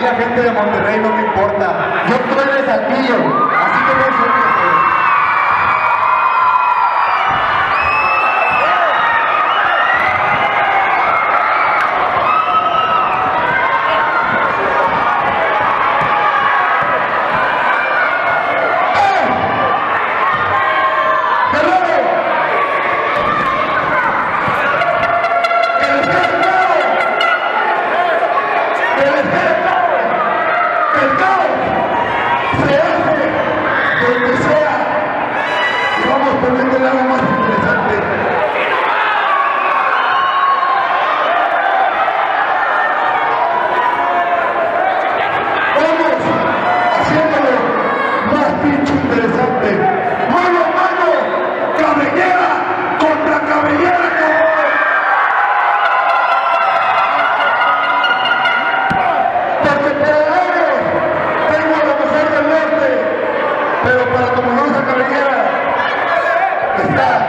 la gente de Monterrey no me importa. Yo soy de Saltillo, así que no soy para como no cabellera está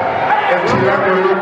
el chilango